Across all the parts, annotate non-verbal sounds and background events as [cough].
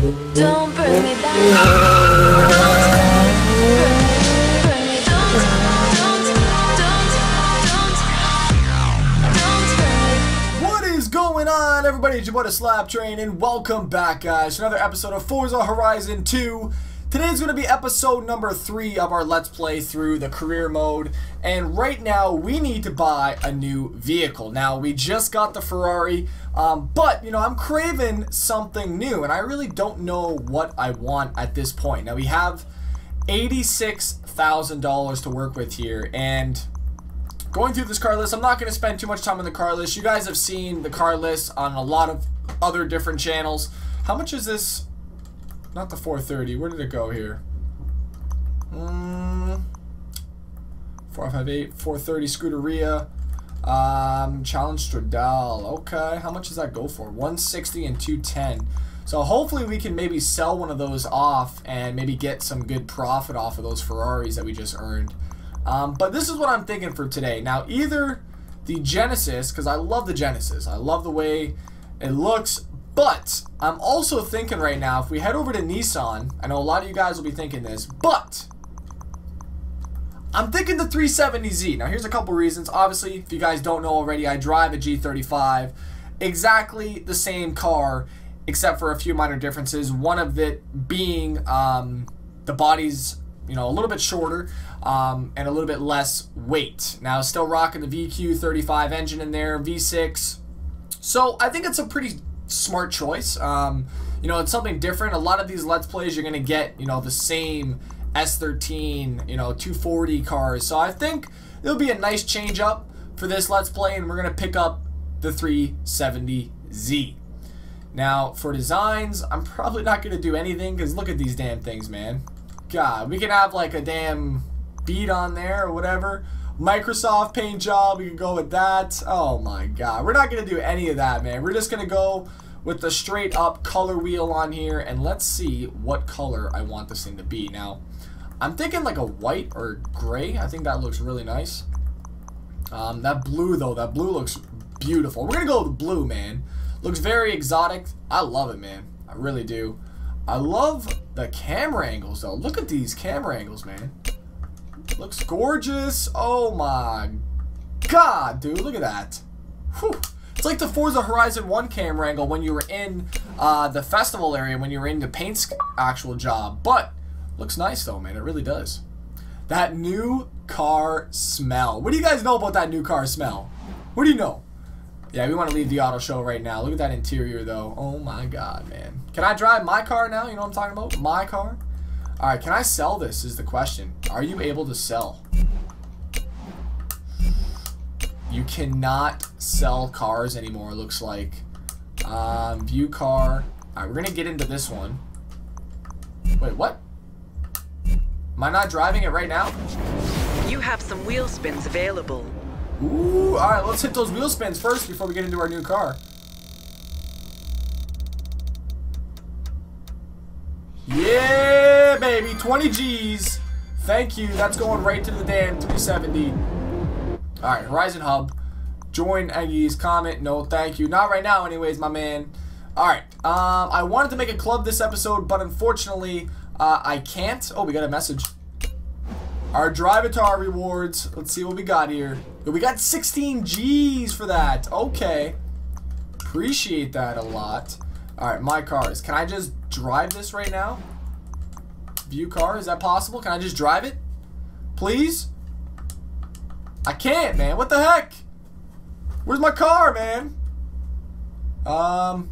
Don't burn me is everybody? It's your boy, the Slap Train, and welcome back, guys, to another episode of Forza Horizon 2. Today's going to be episode number 3 of our Let's Play through the career mode, and right now we need to buy a new vehicle. Now, we just got the Ferrari, um, but, you know, I'm craving something new, and I really don't know what I want at this point. Now, we have $86,000 to work with here, and going through this car list, I'm not going to spend too much time on the car list. You guys have seen the car list on a lot of other different channels. How much is this? Not the 430. Where did it go here? Mm, 458, 430 Scuderia. Um, Challenge Stradale. Okay, how much does that go for? 160 and 210. So hopefully we can maybe sell one of those off and maybe get some good profit off of those Ferraris that we just earned. Um, but this is what I'm thinking for today. Now, either the Genesis, because I love the Genesis. I love the way it looks. But I'm also thinking right now, if we head over to Nissan, I know a lot of you guys will be thinking this, but I'm thinking the 370Z. Now, here's a couple reasons. Obviously, if you guys don't know already, I drive a G35. Exactly the same car, except for a few minor differences. One of it being um, the body's you know, a little bit shorter um, and a little bit less weight. Now, still rocking the VQ35 engine in there, V6. So I think it's a pretty smart choice. Um, you know, it's something different. A lot of these Let's Plays, you're going to get, you know, the same S13, you know, 240 cars. So I think it'll be a nice change up for this Let's Play, and we're going to pick up the 370Z. Now, for designs, I'm probably not going to do anything, because look at these damn things, man. God, we can have like a damn beat on there or whatever. Microsoft paint job, we can go with that. Oh my god. We're not going to do any of that, man. We're just going to go with the straight up color wheel on here and let's see what color I want this thing to be. Now, I'm thinking like a white or gray. I think that looks really nice. Um, that blue though, that blue looks beautiful. We're going to go with blue, man. Looks very exotic. I love it, man. I really do. I love the camera angles, though. Look at these camera angles, man. Looks gorgeous. Oh, my God, dude. Look at that. Whew. It's like the Forza Horizon 1 camera angle when you were in uh, the festival area, when you were in the paint's actual job. But, looks nice, though, man. It really does. That new car smell. What do you guys know about that new car smell? What do you know? Yeah, we want to leave the auto show right now. Look at that interior, though. Oh, my God, man. Can I drive my car now? You know what I'm talking about? My car? Alright, can I sell this is the question. Are you able to sell? You cannot sell cars anymore, looks like. Um, view car. Alright, we're going to get into this one. Wait, what? Am I not driving it right now? You have some wheel spins available. Ooh, alright, let's hit those wheel spins first before we get into our new car. Yeah, baby, 20 G's. Thank you. That's going right to the damn 370. All right, Horizon Hub. Join Eggy's comment. No, thank you. Not right now, anyways, my man. All right. Um, I wanted to make a club this episode, but unfortunately, uh, I can't. Oh, we got a message. Our Drivatar rewards. Let's see what we got here. We got 16 G's for that. Okay. Appreciate that a lot. Alright, my cars. Can I just drive this right now? View car, is that possible? Can I just drive it? Please? I can't, man. What the heck? Where's my car, man? Um,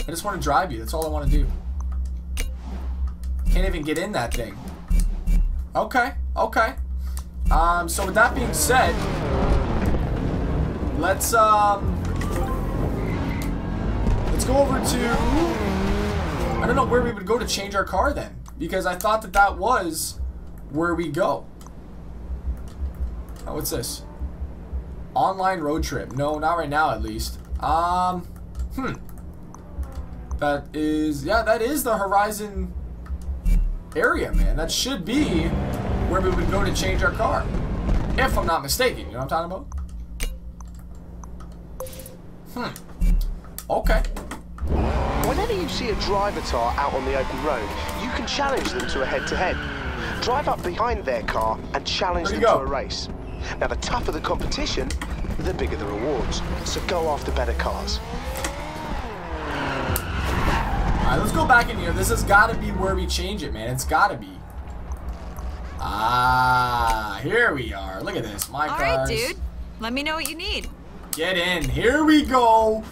I just want to drive you. That's all I want to do. Can't even get in that thing. Okay, okay. Um, so with that being said, let's, um, let's go over to, I don't know where we would go to change our car then, because I thought that that was where we go. Oh, what's this? Online road trip. No, not right now at least. Um, hmm. That is, yeah, that is the Horizon area, man. That should be where we would go to change our car. If I'm not mistaken, you know what I'm talking about? Hmm. Okay. Whenever you see a drivatar out on the open road, you can challenge them to a head-to-head. Drive up behind their car and challenge them you to a race. Now, the tougher the competition, the bigger the rewards. So go after better cars. Alright, let's go back in here. This has got to be where we change it, man. It's got to be. Ah, here we are. Look at this. My All cars. right, dude. Let me know what you need. Get in. Here we go.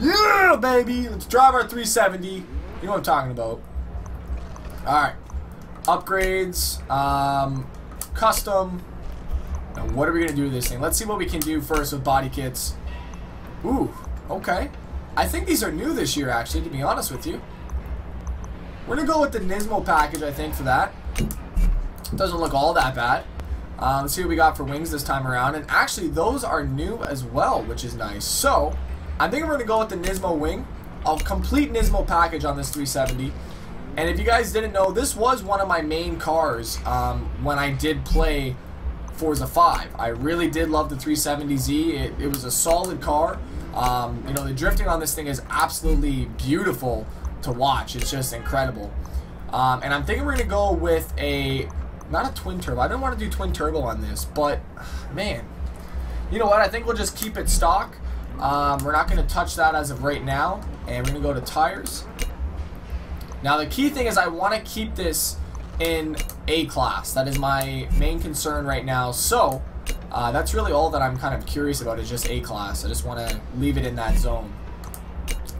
Yeah, baby. Let's drive our 370. You know what I'm talking about. Alright. Upgrades. Um, custom. Now, what are we going to do with this thing? Let's see what we can do first with body kits. Ooh, okay. I think these are new this year, actually, to be honest with you. We're going to go with the Nismo package, I think, for that. It doesn't look all that bad. Um, let's see what we got for wings this time around. And actually, those are new as well, which is nice. So, I think we're going to go with the Nismo wing. A complete Nismo package on this 370. And if you guys didn't know, this was one of my main cars um, when I did play Forza 5. I really did love the 370Z. It, it was a solid car. Um, you know, the drifting on this thing is absolutely beautiful to watch. It's just incredible. Um, and I'm thinking we're going to go with a, not a twin turbo. I don't want to do twin turbo on this, but man, you know what? I think we'll just keep it stock. Um, we're not going to touch that as of right now. And we're going to go to tires. Now the key thing is I want to keep this in A class. That is my main concern right now. So uh, that's really all that I'm kind of curious about is just A class. I just want to leave it in that zone.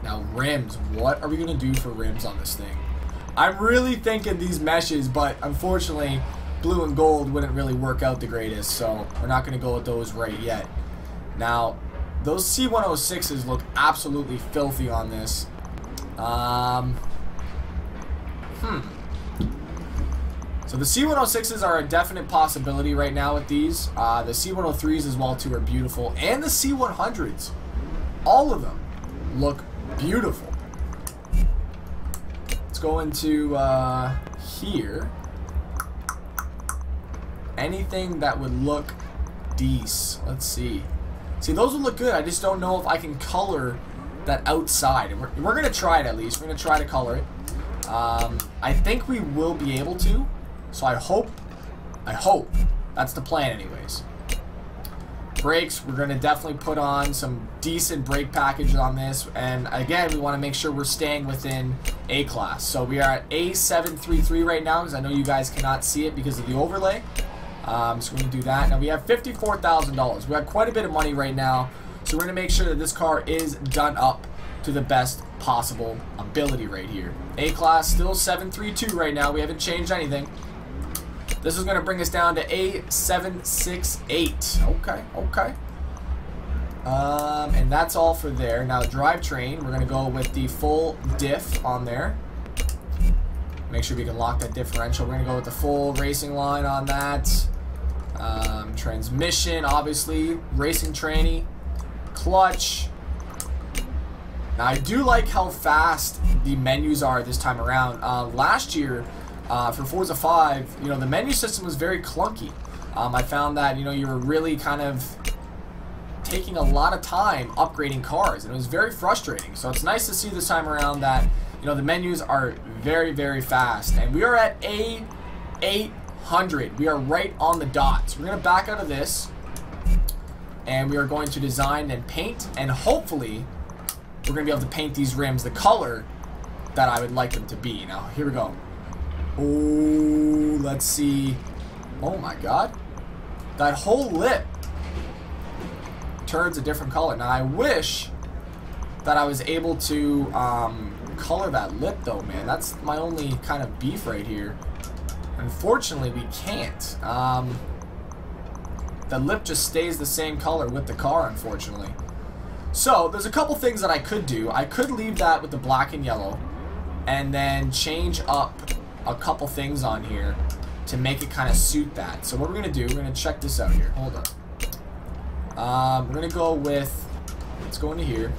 Now rims, what are we going to do for rims on this thing? I'm really thinking these meshes, but unfortunately blue and gold wouldn't really work out the greatest. So we're not going to go with those right yet. Now those C106s look absolutely filthy on this. Um, Hmm. So the C106s are a definite possibility right now with these. Uh, the C103s as well too are beautiful, and the C100s, all of them look beautiful. Let's go into uh, here. Anything that would look decent. Let's see. See, those would look good. I just don't know if I can color that outside. We're, we're going to try it at least. We're going to try to color it. Um, I think we will be able to. So I hope, I hope, that's the plan anyways. Brakes, we're going to definitely put on some decent brake packages on this. And again, we want to make sure we're staying within A class. So we are at A733 right now because I know you guys cannot see it because of the overlay. Um, so we're going to do that. Now we have $54,000. We have quite a bit of money right now. So we're going to make sure that this car is done up to the best possible ability right here. A-Class still 732 right now. We haven't changed anything. This is going to bring us down to A768. Okay, okay. Um, and that's all for there. Now, drivetrain, we're going to go with the full diff on there. Make sure we can lock that differential. We're going to go with the full racing line on that. Um, transmission, obviously. Racing tranny. Clutch. Now, I do like how fast the menus are this time around. Uh, last year, uh, for Forza 5, you know, the menu system was very clunky. Um, I found that, you know, you were really kind of taking a lot of time upgrading cars, and it was very frustrating. So it's nice to see this time around that, you know, the menus are very, very fast. And we are at A800. We are right on the dot. So we're going to back out of this, and we are going to design and paint, and hopefully we're going to be able to paint these rims the color that I would like them to be. Now, here we go. Oh, let's see. Oh my god. That whole lip turns a different color. Now, I wish that I was able to um, color that lip, though, man. That's my only kind of beef right here. Unfortunately, we can't. Um, the lip just stays the same color with the car, unfortunately. So, there's a couple things that I could do. I could leave that with the black and yellow and then change up a couple things on here to make it kind of suit that. So what we're going to do, we're going to check this out here. Hold on. Um, we're going to go with, let's go into here.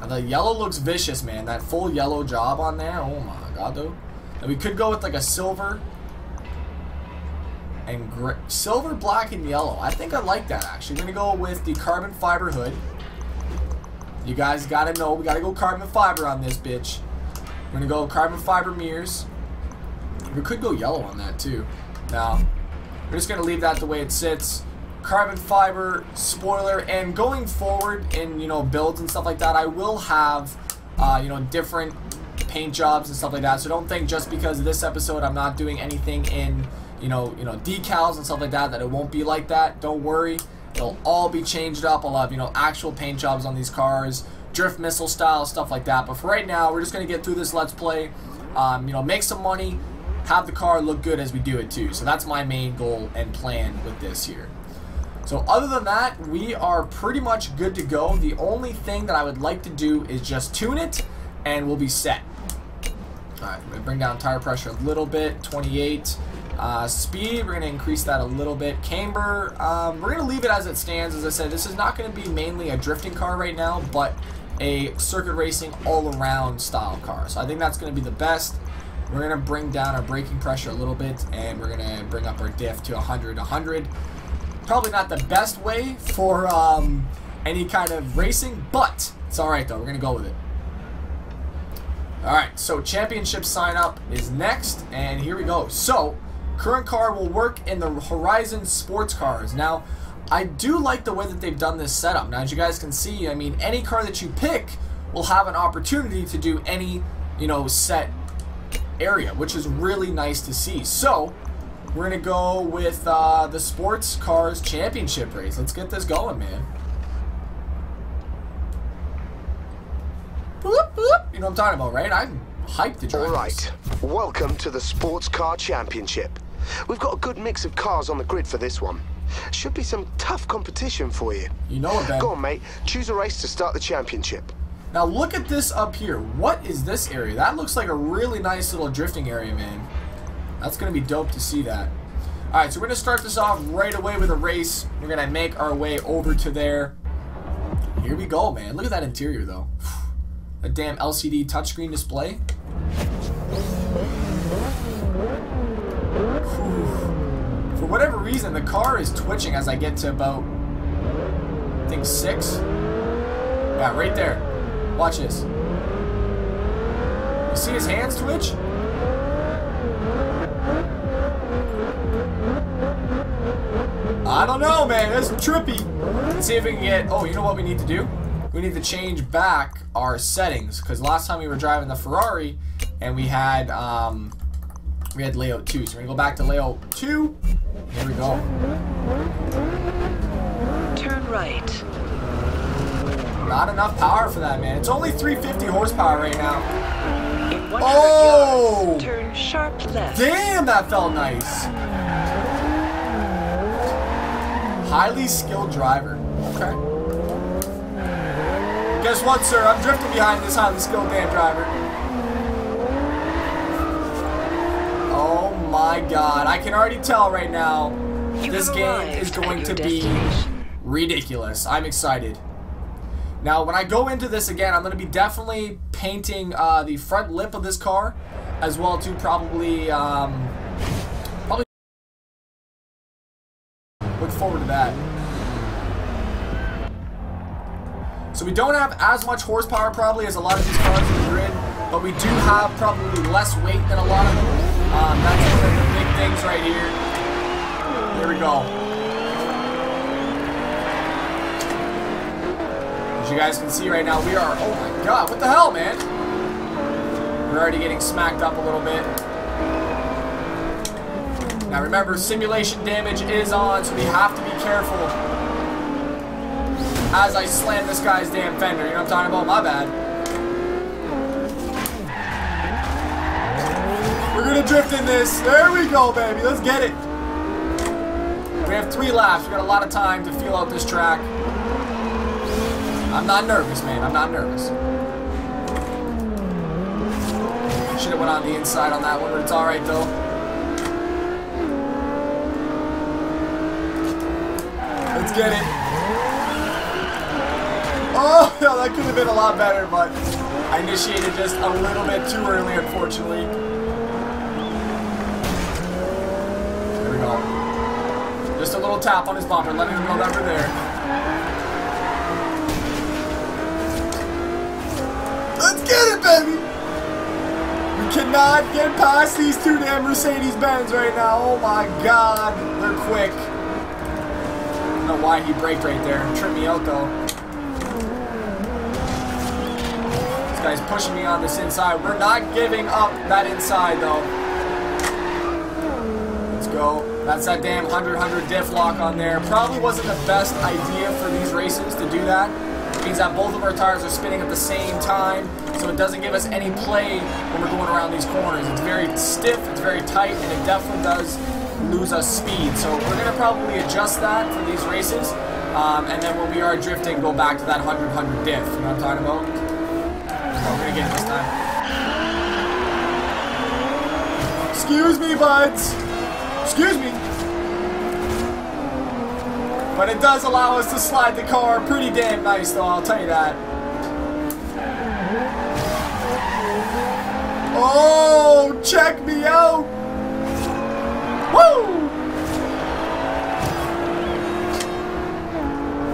Now, the yellow looks vicious, man. That full yellow job on there, oh my god, though. Now, we could go with like a silver and gray, silver, black, and yellow. I think I like that, actually. We're going to go with the carbon fiber hood. You guys gotta know we gotta go carbon fiber on this bitch. We're gonna go carbon fiber mirrors. We could go yellow on that too. Now, we're just gonna leave that the way it sits. Carbon fiber, spoiler, and going forward in you know builds and stuff like that, I will have uh, you know different paint jobs and stuff like that. So don't think just because this episode I'm not doing anything in you know you know decals and stuff like that that it won't be like that. Don't worry, it'll all be changed up. I'll have you know actual paint jobs on these cars, drift missile style stuff like that. But for right now, we're just gonna get through this let's play. Um, you know, make some money, have the car look good as we do it too. So that's my main goal and plan with this here. So other than that, we are pretty much good to go. The only thing that I would like to do is just tune it, and we'll be set. Alright, I'm going to bring down tire pressure a little bit, 28. Uh, speed, we're to increase that a little bit. Camber, um, we're to leave it as it stands. As I said, this is not to be mainly a drifting car right now, but a circuit racing all-around style car. So I think that's to be the best. We're going to bring down our braking pressure a little bit, and we're going to bring up our diff to 100, 100 probably not the best way for um, any kind of racing, but it's alright though. We're going to go with it. Alright, so championship sign up is next, and here we go. So, current car will work in the Horizon sports cars. Now, I do like the way that they've done this setup. Now, as you guys can see, I mean, any car that you pick will have an opportunity to do any, you know, set area, which is really nice to see. So, we're going to go with uh, the Sports Cars Championship race. Let's get this going, man. Boop, boop. You know what I'm talking about, right? I'm hyped to drive All this. welcome to the Sports Car Championship. We've got a good mix of cars on the grid for this one. Should be some tough competition for you. You know it, Ben. Go on, mate. Choose a race to start the championship. Now look at this up here. What is this area? That looks like a really nice little drifting area, man. That's going to be dope to see that. Alright, so we're going to start this off right away with a race. We're going to make our way over to there. Here we go, man. Look at that interior, though. [sighs] A damn LCD touchscreen display. [sighs] For whatever reason, the car is twitching as I get to about, I think, six. Yeah, right there. Watch this. You see his hands twitch? I don't know, man. That's trippy. Let's see if we can get... Oh, you know what we need to do? We need to change back our settings. Because last time we were driving the Ferrari, and we had... um, we had layout 2. So we're going to go back to layout 2. Here we go. Turn right. Not enough power for that, man. It's only 350 horsepower right now. Oh! yards, turn sharp left. Damn, that felt nice. Highly skilled driver. Okay. Guess what, sir? I'm drifting behind this highly skilled damn driver. Oh my god. I can already tell right now You this game is going to be ridiculous. I'm excited. Now, when I go into this again, I'm going to be definitely painting uh, the front lip of this car, as well to probably, um, probably look forward to that. So we don't have as much horsepower probably as a lot of these cars in the grid, but we do have probably less weight than a lot of them. Um, that's one of the big things right here. There we go. You guys can see right now, we are, oh my god, what the hell, man? We're already getting smacked up a little bit. Now remember, simulation damage is on, so we have to be careful as I slam this guy's damn fender. You know what I'm talking about? My bad. We're gonna drift in this. There we go, baby. Let's get it. We have three laps. We got a lot of time to feel out this track. I'm not nervous, man. I'm not nervous. Should have went on the inside on that one, but it's all right though. Let's get it. Oh, [laughs] that could have been a lot better, but I initiated just a little bit too early, unfortunately. There we go. Just a little tap on his bumper, letting him know that we're there. Let's get it, baby. We cannot get past these two damn Mercedes Benz right now. Oh my god, they're quick. I don't know why he braked right there tripped me out though. This guy's pushing me on this inside. We're not giving up that inside though. Let's go. That's that damn 100-100 diff lock on there. Probably wasn't the best idea for these races to do that. Means that both of our tires are spinning at the same time, so it doesn't give us any play when we're going around these corners. It's very stiff, it's very tight, and it definitely does lose us speed. So we're going to probably adjust that for these races, um, and then when we are drifting, go back to that 100-100 diff. You know what I'm talking about? Oh, we're going to get this time. Excuse me, buds. Excuse me. But it does allow us to slide the car pretty damn nice, though, I'll tell you that. Oh, check me out. Woo!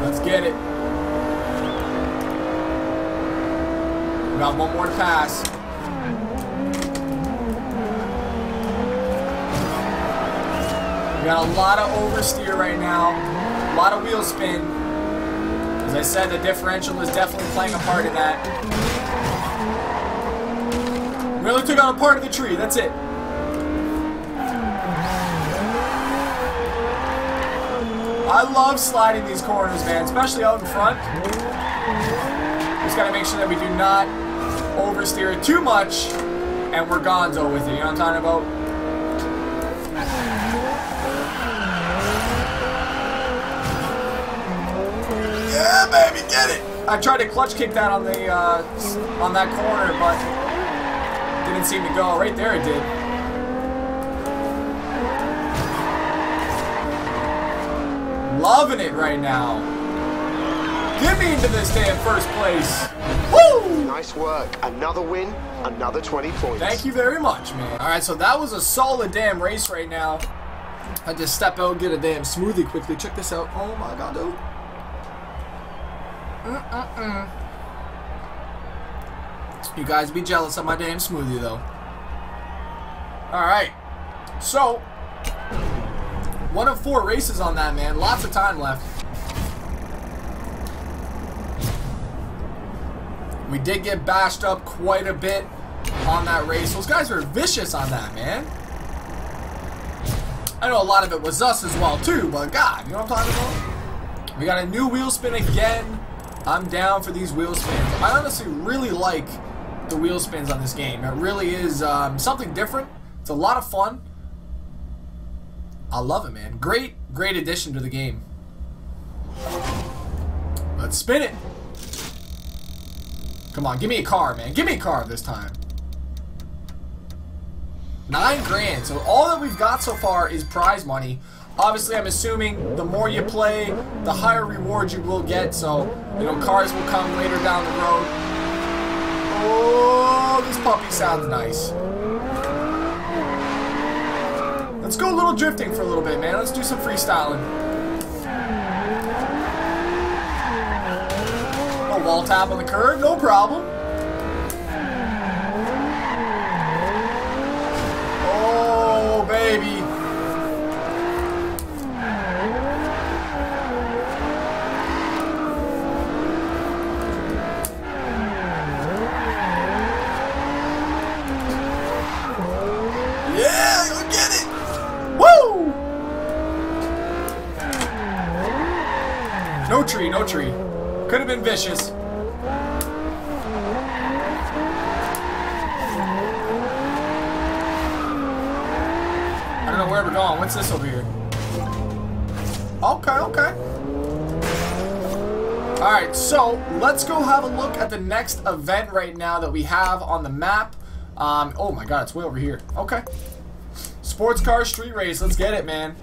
Let's get it. We got one more to pass. We got a lot of oversteer right now, lot of wheel spin. As I said, the differential is definitely playing a part in that. We only took out a part of the tree, that's it. I love sliding these corners, man, especially out in front. Just gotta make sure that we do not oversteer it too much, and we're gonzo with it, you know what I'm talking about? Yeah, baby, get it! I tried to clutch kick that on the uh, on that corner, but didn't seem to go. Right there, it did. Loving it right now. Get me into this damn first place. Woo! Nice work. Another win, another 20 points. Thank you very much, man. All right, so that was a solid damn race right now. I just step out and get a damn smoothie quickly. Check this out. Oh my god, dude. Mm-mm-mm. You guys be jealous of my damn smoothie, though. Alright. So, one of four races on that, man. Lots of time left. We did get bashed up quite a bit on that race. Those guys were vicious on that, man. I know a lot of it was us as well, too, but God, you know what I'm talking about? We got a new wheel spin again. I'm down for these wheel spins. I honestly really like the wheel spins on this game. It really is um, something different. It's a lot of fun. I love it, man. Great, great addition to the game. Let's spin it. Come on, give me a car, man. Give me a car this time. Nine grand. So all that we've got so far is prize money. Obviously, I'm assuming the more you play, the higher reward you will get. So, you know, cars will come later down the road. Oh, this puppy sounds nice. Let's go a little drifting for a little bit, man. Let's do some freestyling. A wall tap on the curb, no problem. Oh, baby. Could have been vicious. I don't know where we're going. What's this over here? Okay, okay. Alright, so let's go have a look at the next event right now that we have on the map. Um, oh my god, it's way over here. Okay. Sports car street race. Let's get it, man.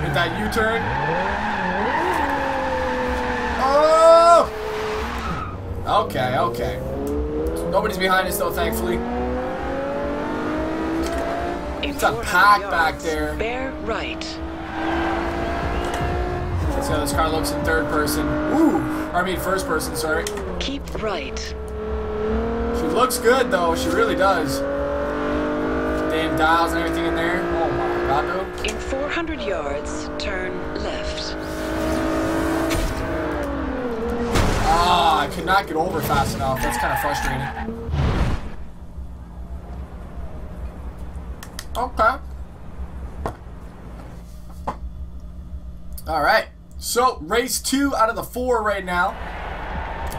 Hit that U-turn. Oh! Okay, okay. Nobody's behind us though, thankfully. It's a pack yards, back there. Bear right. Let's see how this car looks in third person. Ooh, I mean first person. Sorry. Keep right. She looks good though. She really does. Damn dials and everything in there. Oh my god, dude. In 400 yards, turn Ah, I could not get over fast enough. That's kind of frustrating. Okay. All right. So race two out of the four right now.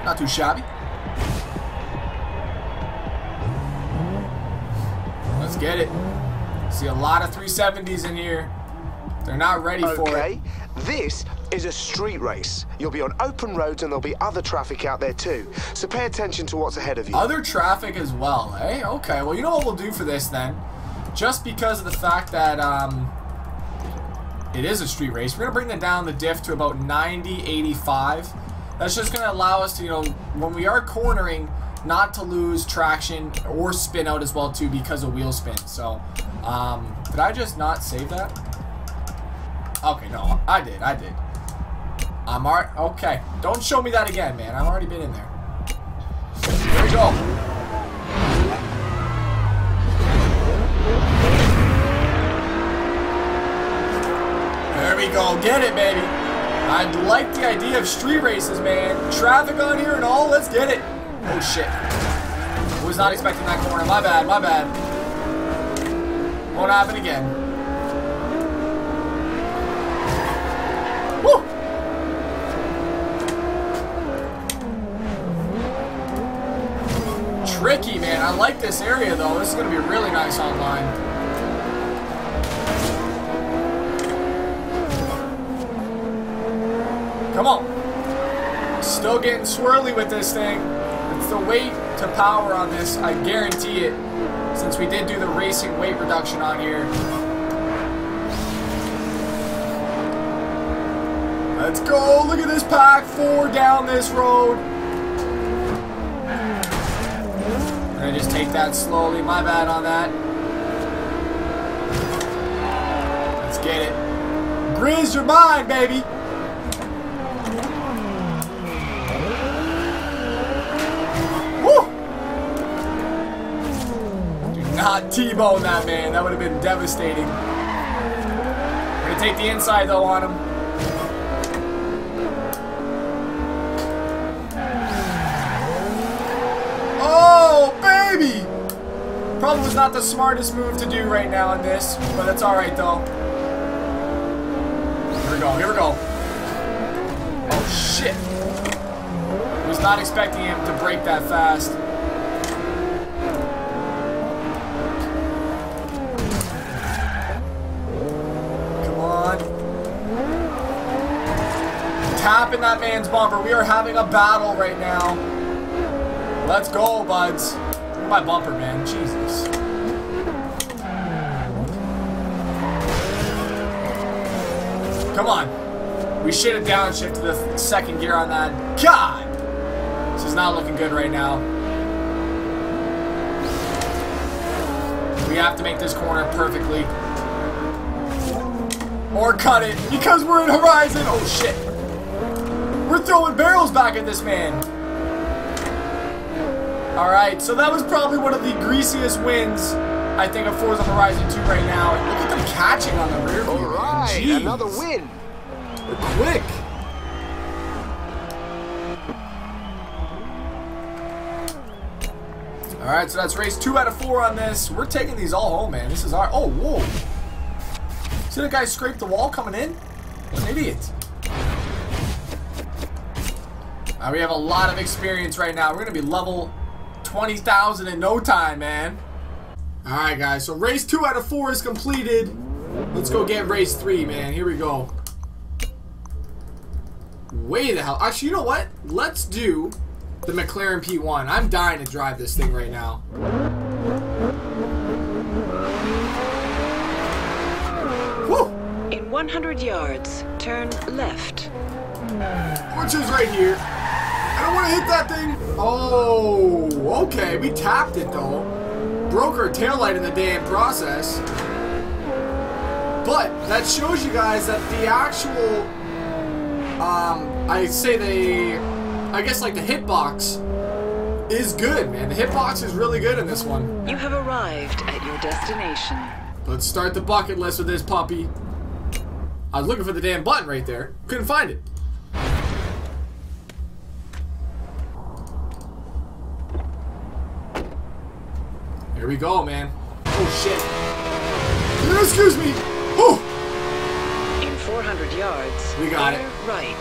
Not too shabby. Let's get it. See a lot of 370s in here. They're not ready for it. Okay, this is a street race. You'll be on open roads and there'll be other traffic out there too. So pay attention to what's ahead of you. Other traffic as well, eh? Okay, well, you know what we'll do for this then? Just because of the fact that um, it is a street race, we're going to bring the down the diff to about 90, 85. That's just going to allow us to, you know, when we are cornering, not to lose traction or spin out as well too because of wheel spin. So, um, did I just not save that? Okay, no, I did, I did. I'm alright. Okay, don't show me that again, man. I've already been in there. Here we go. There we go. Get it, baby. I like the idea of street races, man. Traffic on here and all. Let's get it. Oh, shit. Was not expecting that corner. My bad, my bad. Won't happen again. Woo! Tricky, man. I like this area, though. This is going to be really nice online. Come on. Still getting swirly with this thing. It's the weight to power on this. I guarantee it. Since we did do the racing weight reduction on here. Let's go. Look at this pack. Four down this road. I'm gonna just take that slowly. My bad on that. Let's get it. Grizz, you're mine, baby. Woo! Do not T-bone that man. That would have been devastating. We're gonna take the inside though on him. Oh, Probably was not the smartest move to do right now in this, but it's alright though. Here we go, here we go. Oh, shit. Was not expecting him to break that fast. Come on. Tapping that man's bumper. We are having a battle right now. Let's go, buds. My bumper, man. Jesus. Come on. We should have downshifted the second gear on that. God! This is not looking good right now. We have to make this corner perfectly. Or cut it, because we're in Horizon. Oh, shit. We're throwing barrels back at this man. Alright, so that was probably one of the greasiest wins, I think, of Forza Horizon 2 right now. And look at them catching on the rear view. Alright, another win. They're quick. Alright, so that's race two out of four on this. We're taking these all home, man. This is our... Oh, whoa. See the guy scrape the wall coming in? What an idiot. Uh, we have a lot of experience right now. We're going to be level 20,000 in no time, man. Alright, guys. So race two out of four is completed. Let's go get race three, man. Here we go. Way the hell. Actually, you know what? Let's do the McLaren P1. I'm dying to drive this thing right now. Woo! In 100 yards, turn left. Which is right here. I don't want to hit that thing. Oh, okay. We tapped it though. Broke our taillight in the damn process. But that shows you guys that the actual Um, I say they, I guess like the hitbox is good, man. The hitbox is really good in this one. You have arrived at your destination. Let's start the bucket list with this puppy. I was looking for the damn button right there. Couldn't find it. Here we go, man. Oh shit. Excuse me. Oh, In 400 yards. We got it. Right.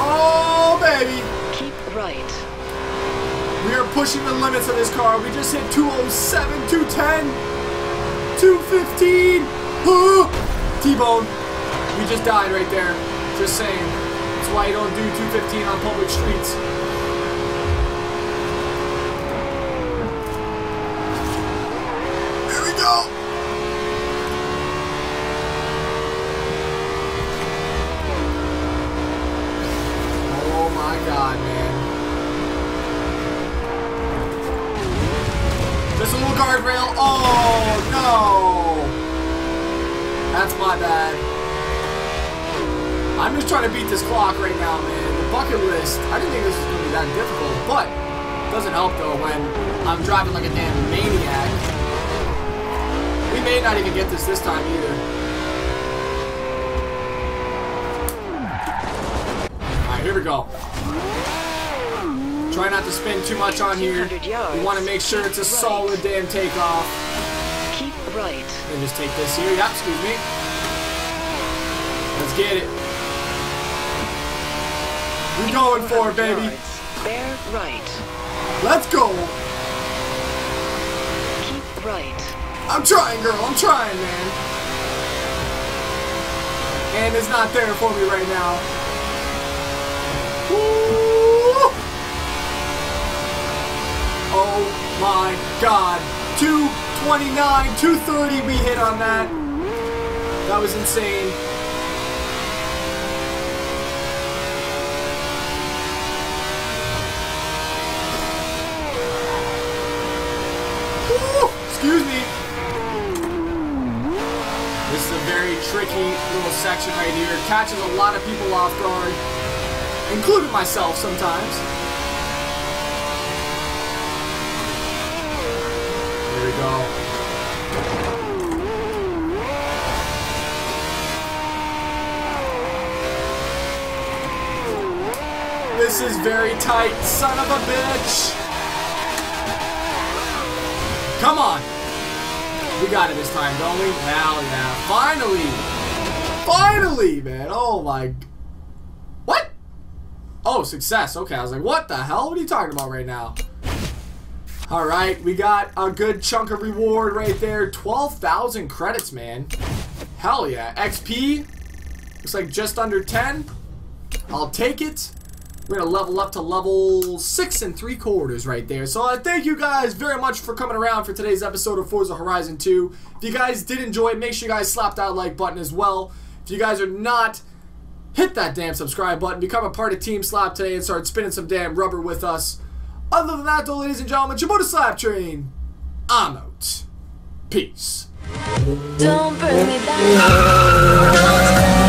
oh baby. Keep right. We are pushing the limits of this car. We just hit 207, 210, 215. Ah! T-bone. We just died right there. Just saying. That's why you don't do 215 on public streets. That's my bad. I'm just trying to beat this clock right now, man. The bucket list. I didn't think this was gonna be that difficult, but it doesn't help though when I'm driving like a damn maniac. We may not even get this this time either. Alright, here we go. Try not to spin too much on here. We want to make sure it's a solid damn takeoff. Right. And just take this here. Yep, excuse me. Let's get it. We're going for it, baby. Bear right. Let's go. Keep right. I'm trying, girl. I'm trying, man. And it's not there for me right now. Woo! Oh my god. 229, 230 we hit on that. That was insane. Woo! Excuse me. This is a very tricky little section right here. Catches a lot of people off guard, including myself sometimes. Here we go. This is very tight, son of a bitch. Come on. We got it this time, don't we? Hell yeah. Finally! Finally, man. Oh my. What? Oh, success. Okay, I was like, what the hell? What are you talking about right now? Alright, we got a good chunk of reward right there. 12,000 credits, man. Hell yeah. XP. Looks like just under 10. I'll take it. We're gonna level up to level six and three quarters right there. So I thank you guys very much for coming around for today's episode of Forza Horizon 2. If you guys did enjoy it, make sure you guys slap that like button as well. If you guys are not, hit that damn subscribe button, become a part of Team Slap today, and start spinning some damn rubber with us. Other than that, though, ladies and gentlemen, Jabuta Slap Train. I'm out. Peace. Don't bring me down.